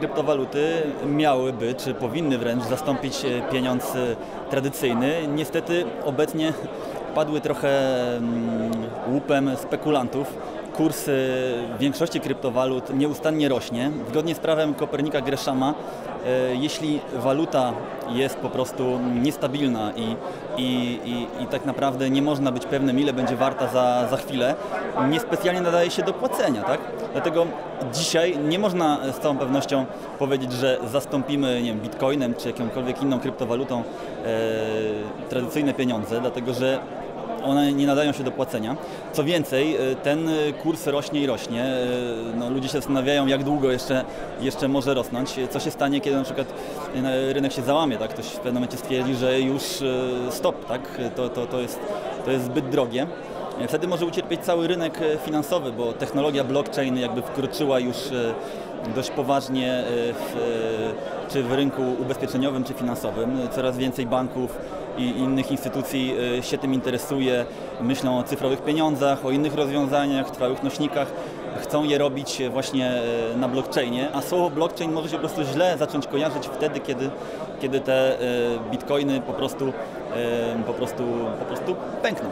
kryptowaluty miałyby, czy powinny wręcz zastąpić e, pieniądz e, tradycyjny. Niestety obecnie padły trochę mm, łupem spekulantów. Kurs większości kryptowalut nieustannie rośnie. Zgodnie z prawem Kopernika Greshama, e, jeśli waluta jest po prostu niestabilna i, i, i, i tak naprawdę nie można być pewnym, ile będzie warta za, za chwilę, niespecjalnie nadaje się do płacenia. Tak? Dlatego dzisiaj nie można z całą pewnością powiedzieć, że zastąpimy nie wiem, bitcoinem czy jakąkolwiek inną kryptowalutą e, tradycyjne pieniądze, dlatego że one nie nadają się do płacenia. Co więcej, e, ten e, kurs rośnie i rośnie. E, No, ludzie się zastanawiają, jak długo jeszcze, jeszcze może rosnąć. Co się stanie, kiedy na przykład rynek się załamie, tak? Ktoś w pewnym momencie stwierdzi, że już stop, tak? To, to, to, jest, to jest zbyt drogie. Wtedy może ucierpieć cały rynek finansowy, bo technologia blockchain jakby wkroczyła już dość poważnie w, czy w rynku ubezpieczeniowym, czy finansowym. Coraz więcej banków i innych instytucji e, się tym interesuje, myślą o cyfrowych pieniądzach, o innych rozwiązaniach, trwałych nośnikach. Chcą je robić właśnie e, na blockchainie, a słowo blockchain może się po prostu źle zacząć kojarzyć wtedy, kiedy, kiedy te bitcoiny po prostu, po prostu, po prostu pękną.